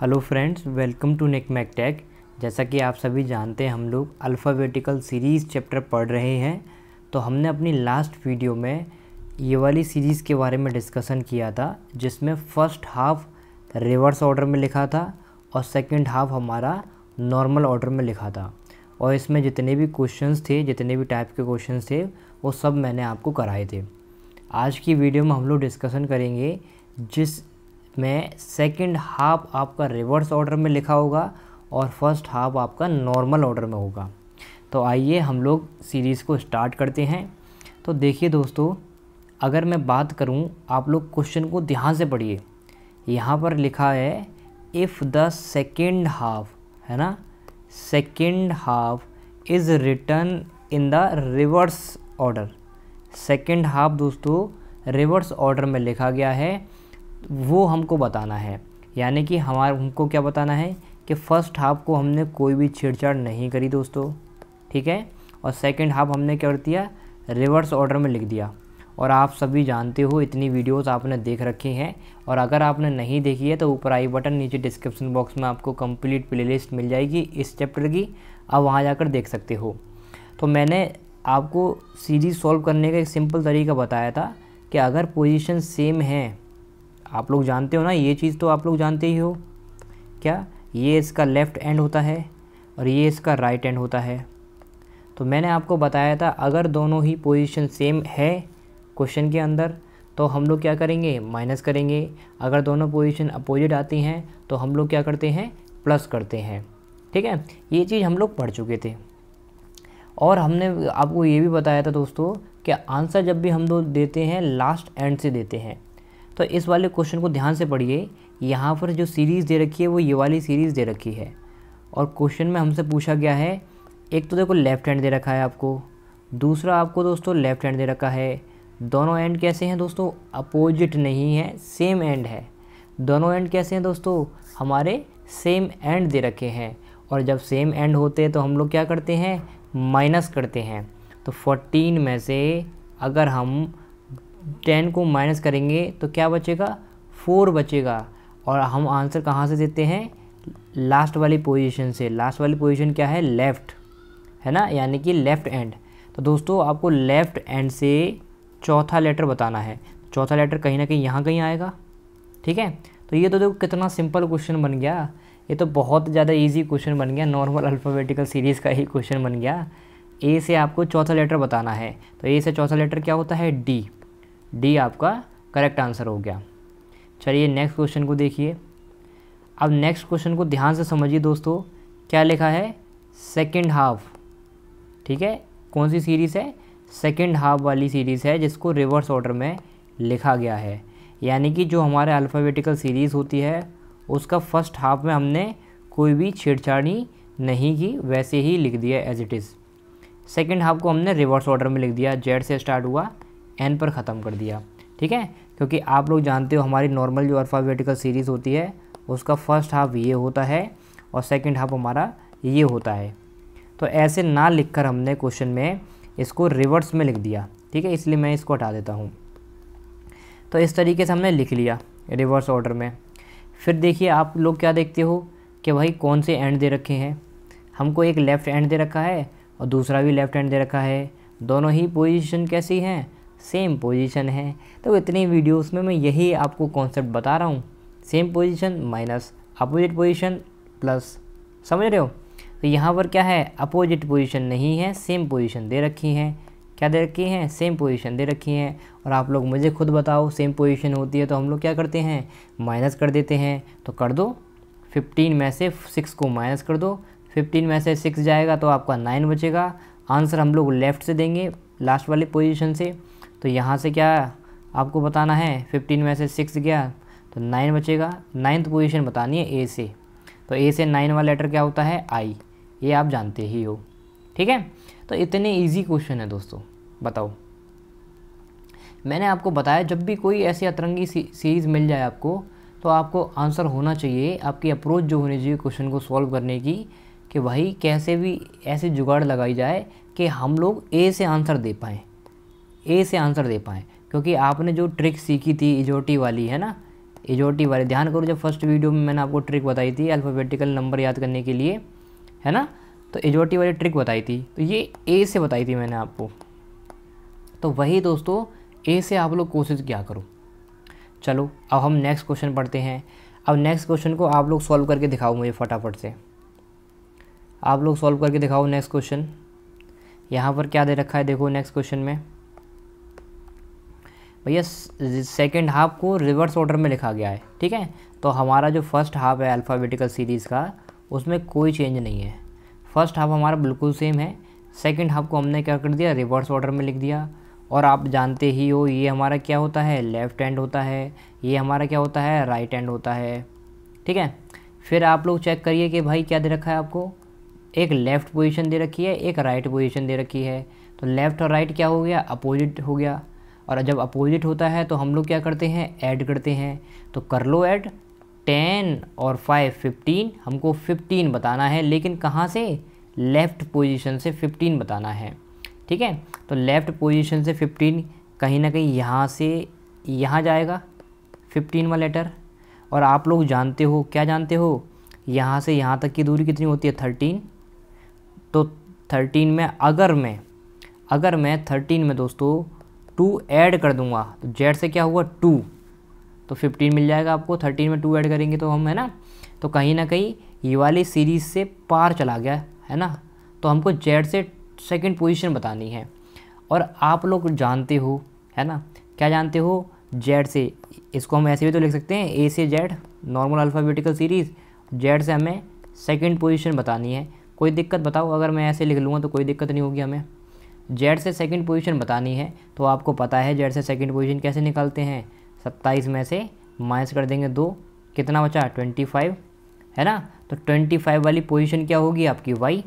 Hello friends, welcome to Nek Mac Tech. जैसा कि आप सभी जानते हैं, हम लोग अल्फ़ाबेटिकल सीरीज़ चैप्टर पढ़ रहे हैं। तो हमने अपनी लास्ट वीडियो में ये वाली सीरीज़ के बारे में डिस्कशन किया था, जिसमें फ़र्स्ट हाफ़ रिवर्स ऑर्डर में लिखा था और सेकंड हाफ़ हमारा नॉर्मल ऑर्डर में लिखा था। और इसमें जितने भी क्वेश्चंस थे, जितने भी टाइप के क्वेश्चंस थे, वो सब मैंने आपको कराए थे। आज की वीडियो में हम लोग डिस्कशन करेंगे, जिस में सेकंड हाफ़ आपका रिवर्स ऑर्डर में लिखा होगा और फ़र्स्ट हाफ़ आपका नॉर्मल ऑर्डर में होगा। तो आइए हम लोग सीरीज़ को स्टार्ट करते हैं। तो देखिए दोस्तों, अगर मैं बात करूँ, आप लोग क्वेश्चन को ध्यान से पढ़िए। यहाँ पर लिखा है इफ़ द सेकेंड हाफ़ है ना? Second half is return in the reverse order second half दोस्तों रिवर्स ऑर्डर में लिखा गया है। वो हमको बताना है। यानी कि हमारे, हमको क्या बताना है कि फ़र्स्ट हाफ़ को हमने कोई भी छेड़छाड़ नहीं करी दोस्तों, ठीक है? और सेकंड हाफ़ हमने क्या कर दिया? रिवर्स ऑर्डर में लिख दिया। और आप सभी जानते हो, इतनी वीडियोस आपने देख रखी हैं। और अगर आपने नहीं देखी है तो ऊपर आई बटन नीचे डिस्क्रिप्शन बॉक्स में आपको कंप्लीट प्लेलिस्ट मिल जाएगी इस चैप्टर की। आप वहाँ जाकर देख सकते हो। तो मैंने आपको सीरीज़ सॉल्व करने का एक सिंपल तरीका बताया था कि अगर पोजीशन सेम है आप लोग जानते हो ना, ये चीज़ तो आप लोग जानते ही हो। क्या? ये इसका लेफ़्ट एंड होता है और ये इसका राइट एंड होता है। तो मैंने आपको बताया था, अगर दोनों ही पोजीशन सेम है क्वेश्चन के अंदर तो हम लोग क्या करेंगे? माइनस करेंगे। अगर दोनों पोजीशन अपोजिट आती हैं तो हम लोग क्या करते हैं? प्लस करते हैं। ठीक है? ये चीज़ हम लोग पढ़ चुके थे। और हमने आपको ये भी बताया था दोस्तों, कि आंसर जब भी हम लोग देते हैं लास्ट एंड से देते हैं। तो इस वाले क्वेश्चन को ध्यान से पढ़िए। यहाँ पर जो सीरीज़ दे रखी है, वो ये वाली सीरीज़ दे रखी है। और क्वेश्चन में हमसे पूछा गया है, एक तो देखो लेफ़्ट हैंड दे रखा है आपको, दूसरा आपको दोस्तों लेफ़्ट हैंड दे रखा है। दोनों एंड कैसे हैं दोस्तों? अपोजिट नहीं है सेम एंड है। दोनों एंड कैसे हैं दोस्तों? हमारे सेम एंड दे रखे हैं। और जब सेम एंड होते हैं तो हम लोग क्या करते हैं? माइनस करते हैं। तो 14 में से अगर हम टेन को माइनस करेंगे तो क्या बचेगा? फोर बचेगा। और हम आंसर कहाँ से देते हैं? लास्ट वाली पोजीशन से। लास्ट वाली पोजीशन क्या है? लेफ़्ट। है ना? यानी कि लेफ़्ट एंड। तो दोस्तों, आपको लेफ़्ट एंड से चौथा लेटर बताना है। चौथा लेटर कहीं ना कहीं यहाँ कहीं आएगा। ठीक है? तो ये तो देखो कितना सिंपल क्वेश्चन बन गया। ये तो बहुत ज़्यादा इजी क्वेश्चन बन गया। नॉर्मल अल्फ़ाबेटिकल सीरीज़ का ही क्वेश्चन बन गया। ए से आपको चौथा लेटर बताना है। तो ए से चौथा लेटर क्या होता है? डी डी आपका करेक्ट आंसर हो गया। चलिए नेक्स्ट क्वेश्चन को देखिए। अब नेक्स्ट क्वेश्चन को ध्यान से समझिए दोस्तों, क्या लिखा है? Second half. ठीक है? कौन सी सीरीज़ है? सेकंड हाफ़ वाली सीरीज़ है, जिसको रिवर्स ऑर्डर में लिखा गया है। यानी कि जो हमारे अल्फ़ाबेटिकल सीरीज़ होती है, उसका फ़र्स्ट हाफ़ में हमने कोई भी छेड़छाड़ी नहीं की, वैसे ही लिख दिया as it is second half को हमने रिवर्स ऑर्डर में लिख दिया, जेड से स्टार्ट हुआ। एन पर ख़त्म कर दिया। ठीक है? क्योंकि आप लोग जानते हो हमारी नॉर्मल जो अल्फ़ाबेटिकल सीरीज़ होती है, उसका फ़र्स्ट हाफ़ ये होता है और सेकंड हाफ़ हमारा ये होता है। तो ऐसे ना लिखकर हमने क्वेश्चन में इसको रिवर्स में लिख दिया। ठीक है? इसलिए मैं इसको हटा देता हूँ। तो इस तरीके से हमने लिख लिया रिवर्स ऑर्डर में। फिर देखिए, आप लोग क्या देखते हो कि भाई कौन से एंड दे रखे हैं? हमको एक लेफ़्ट एंड दे रखा है और दूसरा भी लेफ़्ट एंड दे रखा है। दोनों ही पोजीशन कैसी हैं? सेम पोजीशन है। तो इतनी वीडियोस में मैं यही आपको कॉन्सेप्ट बता रहा हूँ। Same position minus opposite position plus समझ रहे हो? तो यहाँ पर क्या है? अपोजिट पोजीशन नहीं है सेम पोजीशन दे रखी हैं। क्या दे रखी हैं? सेम पोजीशन दे रखी हैं। और आप लोग मुझे खुद बताओ सेम पोजीशन होती है तो हम लोग क्या करते हैं? माइनस कर देते हैं। तो कर दो। 15 में से सिक्स को माइनस कर दो। 15 में से सिक्स जाएगा तो आपका नाइन बचेगा। आंसर हम लोग लेफ़्ट से देंगे लास्ट वाली पोजीशन से। तो यहाँ से क्या आपको बताना है? फिफ्टीन में से सिक्स गया तो नाइन बचेगा। नाइन्थ पोजीशन बतानी है ए से। तो ए से नाइन वाला लेटर क्या होता है? आई ये आप जानते ही हो। ठीक है? तो इतने इजी क्वेश्चन है दोस्तों। बताओ। मैंने आपको बताया, जब भी कोई ऐसी अतरंगी सीरीज़ मिल जाए आपको तो आपको आंसर होना चाहिए। आपकी अप्रोच जो होनी चाहिए क्वेश्चन को सॉल्व करने की, कि भाई कैसे भी ऐसे जुगाड़ लगाई जाए कि हम लोग ए से आंसर दे पाएँ। ए से आंसर दे पाएँ। क्योंकि आपने जो ट्रिक सीखी थी इजोटी वाली, है ना? एजोटी वाले। ध्यान करो, जब फ़र्स्ट वीडियो में मैंने आपको ट्रिक बताई थी अल्फ़ाबेटिकल नंबर याद करने के लिए, है ना? तो इजोटी वाली ट्रिक बताई थी। तो ये ए से बताई थी मैंने आपको। तो वही दोस्तों ए से आप लोग कोशिश क्या करो? चलो, अब हम नेक्स्ट क्वेश्चन पढ़ते हैं। अब नेक्स्ट क्वेश्चन को आप लोग सॉल्व करके दिखाओ मुझे फटाफट से। आप लोग सॉल्व करके दिखाओ नेक्स्ट क्वेश्चन यहाँ पर क्या दे रखा है? देखो नेक्स्ट क्वेश्चन में। भैया सेकेंड हाफ़ को रिवर्स ऑर्डर में लिखा गया है, ठीक है? तो हमारा जो फ़र्स्ट हाफ़ है अल्फ़ाबेटिकल सीरीज़ का, उसमें कोई चेंज नहीं है। फ़र्स्ट हाफ़ हमारा बिल्कुल सेम है। सेकेंड हाफ़ को हमने क्या कर दिया? रिवर्स ऑर्डर में लिख दिया। और आप जानते ही हो, ये हमारा क्या होता है? लेफ़्ट हैंड होता है। ये हमारा क्या होता है? राइट हैंड होता है। ठीक है? फिर आप लोग चेक करिए कि भाई क्या दे रखा है आपको? एक लेफ़्ट पोजीशन दे रखी है, एक राइट पोजीशन दे रखी है। तो लेफ़्ट और राइट क्या हो गया? अपोजिट हो गया। और जब अपोजिट होता है तो हम लोग क्या करते हैं? ऐड करते हैं। तो कर लो ऐड टेन और फाइव फिफ्टीन हमको फिफ्टीन बताना है, लेकिन कहाँ से? लेफ़्ट पोजीशन से फिफ्टीन बताना है। ठीक है? तो लेफ़्ट पोजीशन से फिफ्टीन कहीं ना कहीं यहाँ से यहाँ जाएगा फिफ्टीन वाला लेटर और आप लोग जानते हो, क्या जानते हो? यहाँ से यहाँ तक की दूरी कितनी होती है? थर्टीन तो थर्टीन में अगर मैं अगर मैं थर्टीन में दोस्तों टू ऐड कर दूँगा तो जेड से क्या हुआ? टू। तो फिफ्टीन मिल जाएगा आपको, थर्टीन में टू ऐड करेंगे तो हम, है ना? तो कहीं ना कहीं ये वाली सीरीज़ से पार चला गया, है ना? तो हमको जेड से सेकंड पोजीशन बतानी है। और आप लोग जानते हो, है ना? क्या जानते हो? जेड से। इसको हम ऐसे भी तो लिख सकते हैं, ए से Z, normal alphabetical series, Z से हमें सेकंड पोजीशन बतानी है। कोई दिक्कत बताओ, अगर मैं ऐसे लिख लूँगा तो कोई दिक्कत नहीं होगी हमें। जेड से सेकंड पोजीशन बतानी है तो आपको पता है जेड से सेकंड पोजीशन कैसे निकालते हैं। सत्ताईस में से माइनस कर देंगे दो, कितना बचा? ट्वेंटी फाइव, है ना? तो ट्वेंटी फाइव वाली पोजीशन क्या होगी आपकी? वाई।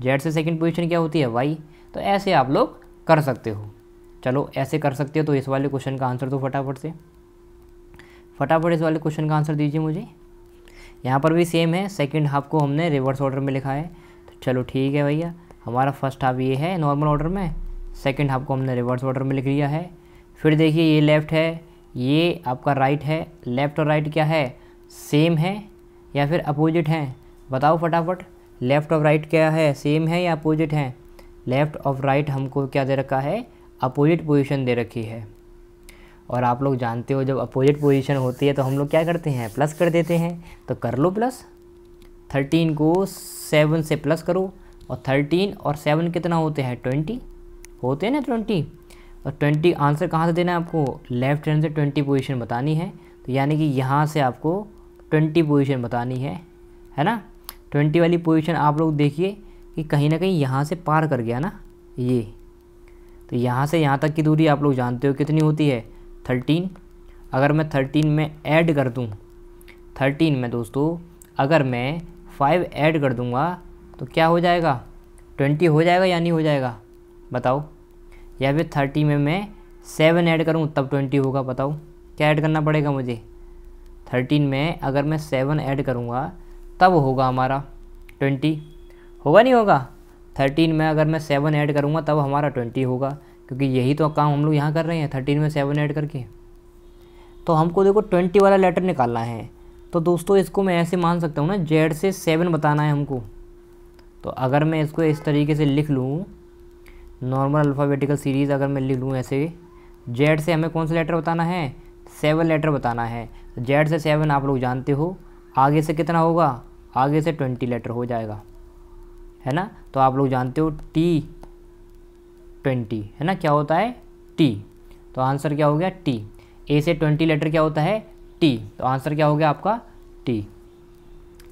जेड से सेकंड पोजीशन क्या होती है? वाई। तो ऐसे आप लोग कर सकते हो। चलो, ऐसे कर सकते हो तो इस वाले क्वेश्चन का आंसर दो फटाफट से। फटाफट इस वाले क्वेश्चन का आंसर दीजिए मुझे। यहाँ पर भी सेम है, सेकंड हाफ़ को हमने रिवर्स ऑर्डर में लिखा है। तो चलो, ठीक है भैया। हमारा फ़र्स्ट हाफ़ ये है नॉर्मल ऑर्डर में। सेकंड हाफ़ को हमने रिवर्स ऑर्डर में लिख लिया है। फिर देखिए ये लेफ़्ट है, ये आपका राइट है। लेफ़्ट और राइट क्या है? सेम है या फिर अपोजिट हैं? बताओ फटाफट। लेफ़्ट और राइट क्या है? सेम है या अपोजिट है? लेफ़्ट ऑफ़ राइट हमको क्या दे रखा है? अपोजिट पोजीशन दे रखी है। और आप लोग जानते हो, जब अपोजिट पोजीशन होती है तो हम लोग क्या करते हैं? प्लस कर देते हैं। तो कर लो प्लस थर्टीन को सेवन से प्लस करो। और थर्टीन और सेवन कितना होते हैं? ट्वेंटी होते हैं ना ट्वेंटी और ट्वेंटी आंसर कहाँ से देना है आपको? लेफ़्ट हैंड से ट्वेंटी पोजीशन बतानी है। तो यानी कि यहाँ से आपको ट्वेंटी पोजीशन बतानी है। है ना? ट्वेंटी वाली पोजीशन आप लोग देखिए कि कहीं ना कहीं यहाँ से पार कर गया ना? ये। तो यहाँ से यहाँ तक की दूरी आप लोग जानते हो कितनी होती है? थर्टीन अगर मैं थर्टीन में ऐड कर दूँ थर्टीन में दोस्तों, अगर मैं फाइव ऐड कर दूँगा तो क्या हो जाएगा? ट्वेंटी हो जाएगा या नहीं हो जाएगा? बताओ। या फिर थर्टी में मैं सेवन ऐड करूँ, तब ट्वेंटी होगा, बताओ। क्या ऐड करना पड़ेगा मुझे? थर्टीन में अगर मैं सेवन ऐड करूँगा, तब होगा हमारा ट्वेंटी। होगा नहीं होगा? थर्टीन में अगर मैं सेवन ऐड करूँगा, तब हमारा ट्वेंटी होगा, क्योंकि यही तो काम हम लोग यहाँ कर रहे हैं, थर्टीन में सेवन ऐड करके। तो हमको देखो, ट्वेंटी वाला लेटर निकालना है। तो दोस्तों, इसको मैं ऐसे मान सकता हूँ ना, जेड से सेवन बताना है हमको। तो अगर मैं इसको इस तरीके से लिख लूँ नॉर्मल अल्फ़ाबेटिकल सीरीज़ अगर मैं लिख लूँ ऐसे जेड से हमें कौन सा लेटर बताना है? सेवन लेटर बताना है। जेड से सेवन आप लोग जानते हो। आगे से कितना होगा? आगे से ट्वेंटी लेटर हो जाएगा। है ना? तो आप लोग जानते हो टी ट्वेंटी है ना? क्या होता है? टी तो आंसर क्या हो गया? टी ए से ट्वेंटी लेटर क्या होता है? टी तो आंसर क्या हो गया आपका? टी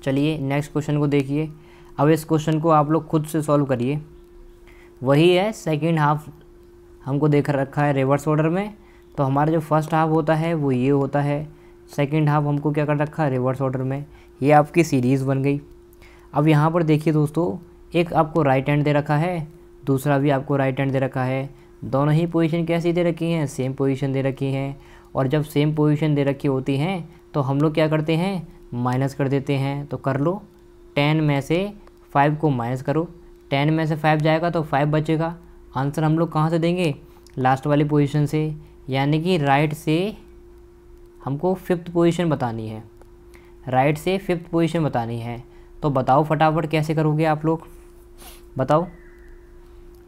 चलिए नेक्स्ट क्वेश्चन को देखिए। अब इस क्वेश्चन को आप लोग खुद से सॉल्व करिए। वही है सेकेंड हाफ़ हमको देख रखा है रिवर्स ऑर्डर में। तो हमारा जो फ़र्स्ट हाफ़ होता है, वो ये होता है। सेकेंड हाफ़ हमको क्या कर रखा है? रिवर्स ऑर्डर में। ये आपकी सीरीज़ बन गई। अब यहाँ पर देखिए दोस्तों, एक आपको राइट हैंड दे रखा है, दूसरा भी आपको राइट हैंड दे रखा है। दोनों ही पोजीशन कैसी दे रखी हैं? सेम पोजीशन दे रखी हैं। और जब सेम पोजीशन दे रखी होती हैं तो हम लोग क्या करते हैं? माइनस कर देते हैं। तो कर लो। टेन में से फाइव को माइनस करो। टेन में से फाइव जाएगा तो फाइव बचेगा। आंसर हम लोग कहाँ से देंगे? लास्ट वाली पोजीशन से। यानी कि राइट से हमको फिफ्थ पोजीशन बतानी है। राइट से फिफ्थ पोजीशन बतानी है। तो बताओ फटाफट कैसे करोगे आप लोग? बताओ।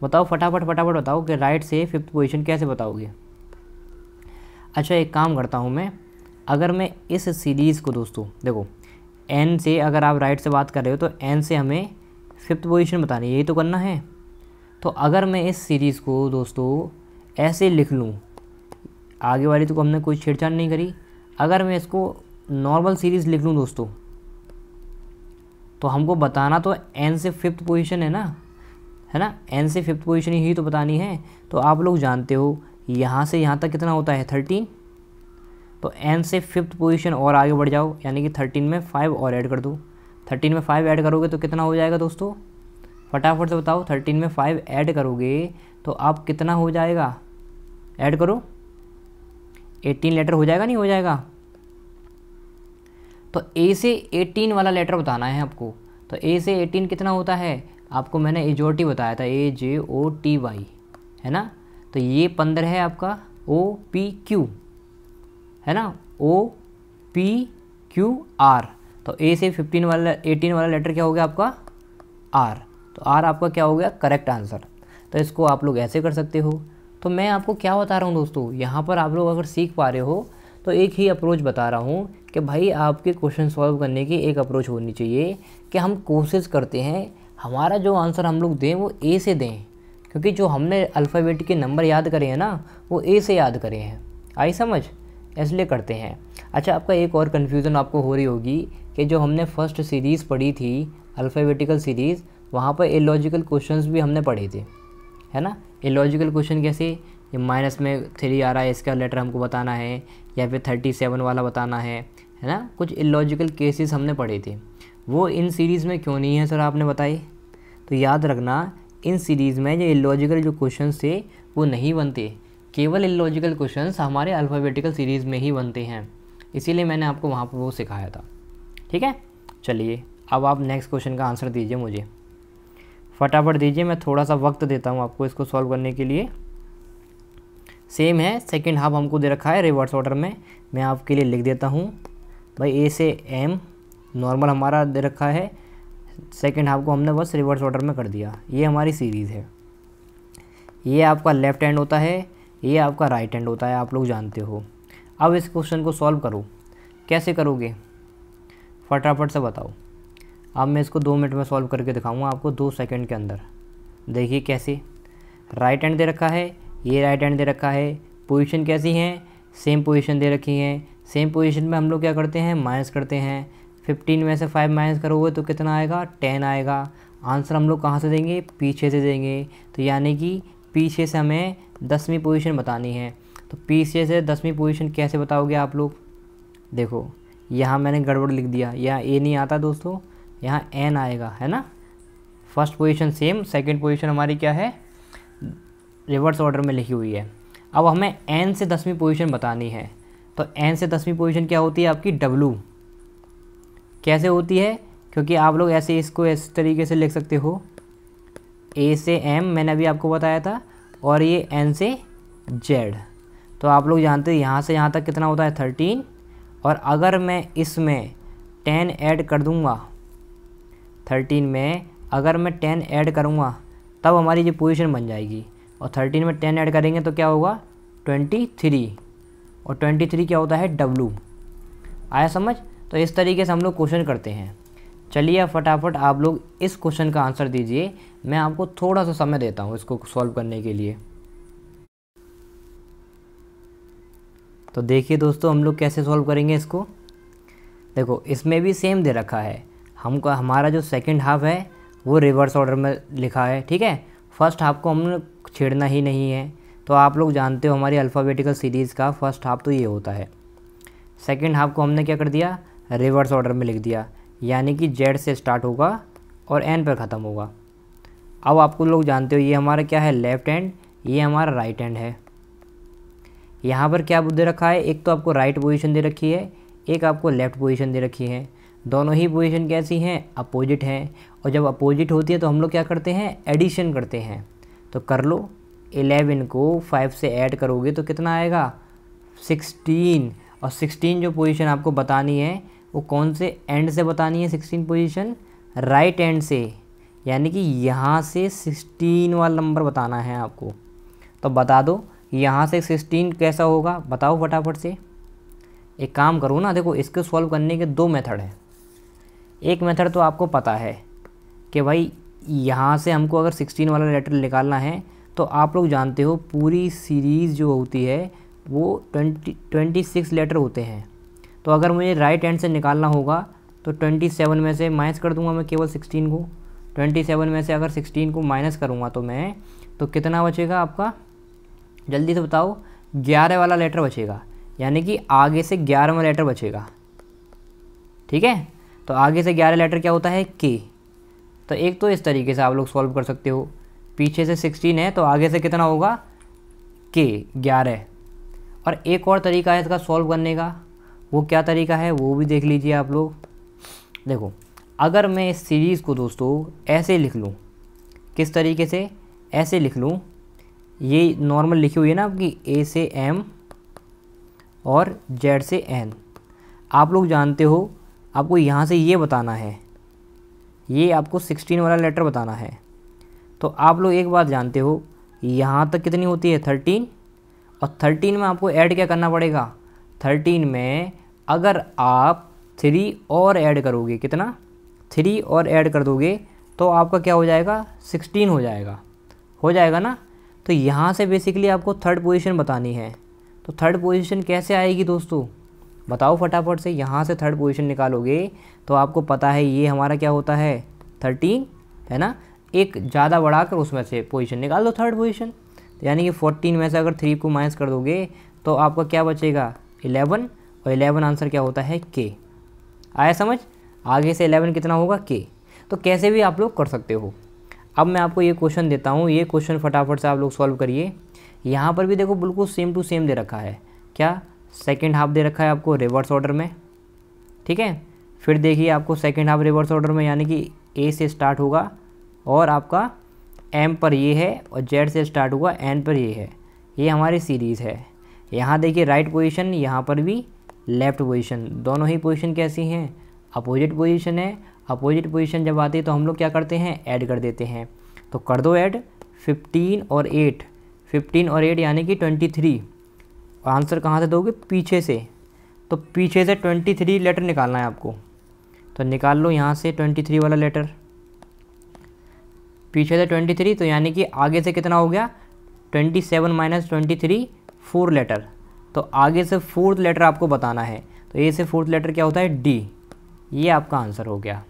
बताओ फटाफट फटाफट बताओ कि राइट से फिफ्थ पोजीशन कैसे बताओगे? अच्छा एक काम करता हूँ मैं। अगर मैं इस सीरीज़ को दोस्तों, देखो एन से अगर आप राइट से बात कर रहे हो तो एन से हमें फिफ्थ पोजीशन बतानी है, यही तो करना है। तो अगर मैं इस सीरीज़ को दोस्तों ऐसे लिख लूँ, आगे वाली तो हमने कोई छेड़छाड़ नहीं करी। अगर मैं इसको नॉर्मल सीरीज़ लिख लूँ दोस्तों तो हमको बताना तो एन से फिफ्थ पोजीशन है ना? है ना? एन से फिफ्थ पोजीशन ही तो बतानी है। तो आप लोग जानते हो, यहाँ से यहाँ तक कितना होता है? थर्टीन तो एन से फिफ्थ पोजीशन और आगे बढ़ जाओ, यानी कि थर्टीन में फाइव और ऐड कर दो। थर्टीन में फाइव ऐड करोगे तो कितना हो जाएगा दोस्तों? फटाफट से बताओ, थर्टीन में फाइव ऐड करोगे तो आप कितना हो जाएगा? ऐड करो। एटीन लेटर हो जाएगा, नहीं हो जाएगा? तो ए से एटीन वाला लेटर बताना है आपको। तो ए से एटीन कितना होता है? आपको मैंने एजोटी बताया था ए जे ओ टी वाई है ना? तो ये पंद्रह है आपका ओ पी क्यू है ना? ओ पी क्यू आर तो ए से फिफ्टीन वाला एटीन वाला लेटर क्या हो गया आपका? आर तो आर आपका क्या हो गया? करेक्ट आंसर तो इसको आप लोग ऐसे कर सकते हो। तो मैं आपको क्या बता रहा हूँ दोस्तों? यहाँ पर आप लोग अगर सीख पा रहे हो तो एक ही अप्रोच बता रहा हूँ कि भाई आपके क्वेश्चन सॉल्व करने की एक अप्रोच होनी चाहिए कि हम कोशिश करते हैं। हमारा जो आंसर हम लोग दें, वो ए से दें। क्योंकि जो हमने अल्फ़ाबेट के नंबर याद करे हैं ना, वो ए से याद करे हैं। आई समझ? इसलिए करते हैं। अच्छा आपका एक और कन्फ्यूज़न आपको हो रही होगी कि जो हमने फ़र्स्ट सीरीज़ पढ़ी थी अल्फ़ाबेटिकल सीरीज़ वहाँ पर इलॉजिकल क्वेश्चंस भी हमने पढ़े थे। है ना? इलॉजिकल क्वेश्चन कैसे? ये माइनस में थ्री आ रहा है, इसका लेटर हमको बताना है, या फिर थर्टी सेवन वाला बताना है है ना? कुछ इलॉजिकल केसेस हमने पढ़े थे। वो इन सीरीज़ में क्यों नहीं है, सर, आपने बताई? तो याद रखना, इन सीरीज़ में जो इलॉजिकल जो क्वेश्चन थे, वो नहीं बनते। केवल इलॉजिकल क्वेश्चन हमारे अल्फ़ाबेटिकल सीरीज़ में ही बनते हैं। इसीलिए मैंने आपको वहाँ पर वो सिखाया था। ठीक है? चलिए, अब आप नेक्स्ट क्वेश्चन का आंसर दीजिए मुझे। फटाफट दीजिए, मैं थोड़ा सा वक्त देता हूँ आपको इसको सॉल्व करने के लिए। सेम है सेकेंड हाफ़ हमको दे रखा है रिवर्स ऑर्डर में। मैं आपके लिए लिख देता हूँ। भाई ए से एम नॉर्मल हमारा दे रखा है। सेकेंड हाफ़ को हमने बस रिवर्स ऑर्डर में कर दिया। ये हमारी सीरीज़ है। ये आपका लेफ़्ट हैंड होता है, ये आपका राइट हैंड होता है, आप लोग जानते हो। अब इस क्वेश्चन को सॉल्व करो। कैसे करोगे? फटाफट से बताओ। अब मैं इसको दो मिनट में सॉल्व करके दिखाऊँगा आपको दो सेकंड के अंदर। देखिए कैसे। राइट हैंड दे रखा है, ये राइट हैंड दे रखा है। पोजीशन कैसी है? सेम पोजीशन दे रखी है। सेम पोजीशन में हम लोग क्या करते हैं? माइनस करते हैं। फिफ्टीन में से फाइव माइनस करोगे तो कितना आएगा? टेन आएगा। आंसर हम लोग कहाँ से देंगे? पीछे से देंगे। तो यानी कि पीछे से हमें दसवीं पोजीशन बतानी है। तो पीछे से दसवीं पोजीशन कैसे बताओगे आप लोग? देखो। यहाँ मैंने गड़बड़ लिख दिया। यहाँ ए नहीं आता दोस्तों। यहाँ एन आएगा, है ना? First position same second position हमारी क्या है? रिवर्स ऑर्डर में लिखी हुई है। अब हमें एन से दसवीं पोजीशन बतानी है। तो एन से दसवीं पोजीशन क्या होती है आपकी? डब्लू कैसे होती है? क्योंकि आप लोग ऐसे इसको इस तरीके से लिख सकते हो। ए से एम मैंने अभी आपको बताया था। और ये एन से जेड तो आप लोग जानते हैं, यहाँ से यहाँ तक कितना होता है? थर्टीन और अगर मैं इसमें टेन ऐड कर दूँगा, थर्टीन में अगर मैं टेन ऐड करूँगा, तब हमारी ये पोजीशन बन जाएगी। और थर्टीन में टेन ऐड करेंगे तो क्या होगा? Twenty three. और ट्वेंटी थ्री क्या होता है? डब्लू। आया समझ? तो इस तरीके से हम लोग क्वेश्चन करते हैं। चलिए फटाफट आप लोग इस क्वेश्चन का आंसर दीजिए। मैं आपको थोड़ा सा समय देता हूँ इसको सॉल्व करने के लिए। तो देखिए दोस्तों, हम लोग कैसे सॉल्व करेंगे इसको? देखो, इसमें भी सेम दे रखा है। हमको, हमारा जो सेकंड हाफ़ है, वो रिवर्स ऑर्डर में लिखा है, ठीक है? फ़र्स्ट हाफ़ को हमने छेड़ना ही नहीं है। तो आप लोग जानते हो हमारी अल्फ़ाबेटिकल सीरीज़ का फ़र्स्ट हाफ़ तो ये होता है। सेकंड हाफ़ को हमने क्या कर दिया? रिवर्स ऑर्डर में लिख दिया। यानी कि जेड से स्टार्ट होगा और एन पर ख़त्म होगा। अब आपको लोग जानते हो, ये हमारा क्या है? लेफ़्ट हैंड ये हमारा राइट हैंड है। यहाँ पर क्या दे रखा है? एक तो आपको राइट पोजीशन दे रखी है, एक आपको लेफ़्ट पोजीशन दे रखी है। दोनों ही पोजीशन कैसी हैं? अपोजिट हैं। और जब अपोजिट होती है तो हम लोग क्या करते हैं? एडिशन करते हैं। तो कर लो। एलेवन को फाइव से ऐड करोगे तो कितना आएगा? सिक्सटीन और सिक्सटीन जो पोजीशन आपको बतानी है, वो कौन से एंड से बतानी है सिक्सटीन पोजीशन राइट एंड से। यानी कि यहाँ से सिक्सटीन वाला नंबर बताना है आपको। तो बता दो। यहाँ से सिक्सटीन कैसा होगा? बताओ फटाफट से। एक काम करो ना, देखो इसको सॉल्व करने के दो मेथड हैं। एक मेथड तो आपको पता है कि भाई यहाँ से हमको अगर सिक्सटीन वाला लेटर निकालना है तो आप लोग जानते हो पूरी सीरीज़ जो होती है, वो ट्वेंटी ट्वेंटी सिक्स लेटर होते हैं। तो अगर मुझे राइट हैंड से निकालना होगा तो ट्वेंटी सेवन में से माइनस कर दूँगा मैं केवल सिक्सटीन को। ट्वेंटी सेवन में से अगर सिक्सटीन को माइनस करूँगा तो मैं तो कितना बचेगा आपका? जल्दी से बताओ, ग्यारह वाला लेटर बचेगा। यानी कि आगे से ग्यारहवा लेटर बचेगा। ठीक है? तो आगे से ग्यारह लेटर क्या होता है? के तो एक तो इस तरीके से आप लोग सॉल्व कर सकते हो। पीछे से सिक्सटीन है तो आगे से कितना होगा? के ग्यारह। और एक और तरीका है इसका सॉल्व करने का। वो क्या तरीका है? वो भी देख लीजिए आप लोग। देखो, अगर मैं इस सीरीज़ को दोस्तों ऐसे लिख लूँ, किस तरीके से? ऐसे लिख लूँ ये नॉर्मल लिखी हुई है ना आपकी ए से एम और जेड से एन आप लोग जानते हो, आपको यहाँ से ये बताना है। ये आपको सिक्सटीन वाला लेटर बताना है। तो आप लोग एक बात जानते हो, यहाँ तक कितनी होती है? थर्टीन और थर्टीन में आपको ऐड क्या करना पड़ेगा? थर्टीन में अगर आप थ्री और ऐड करोगे, कितना? थ्री और ऐड कर दोगे तो आपका क्या हो जाएगा? सिक्सटीन हो जाएगा। हो जाएगा ना? तो यहाँ से बेसिकली आपको थर्ड पोजीशन बतानी है। तो थर्ड पोजीशन कैसे आएगी दोस्तों? बताओ फटाफट से, यहाँ से थर्ड पोजीशन निकालोगे तो आपको पता है ये हमारा क्या होता है? थर्टीन है ना? एक ज़्यादा बढ़ाकर उसमें से पोजीशन निकाल दो थर्ड पोजीशन तो यानी कि फोर्टीन में से अगर थ्री को माइनस कर दोगे तो आपका क्या बचेगा? इलेवन और इलेवन आंसर क्या होता है? के आया समझ? आगे से इलेवन कितना होगा? के तो कैसे भी आप लोग कर सकते हो। अब मैं आपको ये क्वेश्चन देता हूँ। ये क्वेश्चन फटाफट से आप लोग सॉल्व करिए। यहाँ पर भी देखो बिल्कुल सेम टू सेम दे रखा है। क्या? सेकेंड हाफ़ दे रखा है आपको रिवर्स ऑर्डर में। ठीक है? फिर देखिए आपको सेकेंड हाफ़ रिवर्स ऑर्डर में यानी कि ए से स्टार्ट होगा और आपका एम पर ये है और जेड से स्टार्ट हुआ एन पर ये है। ये हमारी सीरीज़ है। यहाँ देखिए राइट पोजीशन यहाँ पर भी लेफ़्ट पोजीशन दोनों ही पोजीशन कैसी हैं? अपोजिट पोजीशन है अपोजिट पोजीशन जब आती है तो हम लोग क्या करते हैं? ऐड कर देते हैं। तो कर दो ऐड 15 और 8 15 और 8 यानी कि 23 आंसर कहाँ से दोगे? पीछे से। तो पीछे से 23 लेटर निकालना है आपको। तो निकाल लो यहाँ से 23 वाला लेटर पीछे से 23 तो यानी कि आगे से कितना हो गया? 27 seven minus twenty three four letter तो आगे से फोर्थ लेटर आपको बताना है। तो ए से फोर्थ लेटर क्या होता है? डी ये आपका आंसर हो गया।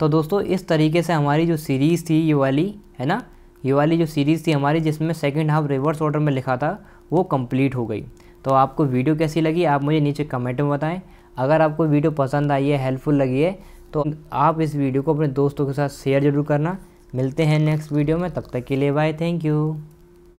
तो दोस्तों, इस तरीके से हमारी जो सीरीज़ थी ये वाली, है ना? ये वाली जो सीरीज़ थी हमारी, जिसमें सेकंड हाफ़ रिवर्स ऑर्डर में लिखा था, वो कंप्लीट हो गई। तो आपको वीडियो कैसी लगी, आप मुझे नीचे कमेंट में बताएँ। अगर आपको वीडियो पसंद आई है हेल्पफुल लगी है तो आप इस वीडियो को अपने दोस्तों के साथ शेयर ज़रूर करना। मिलते हैं नेक्स्ट वीडियो में, तब तक के लिए बाय थैंक यू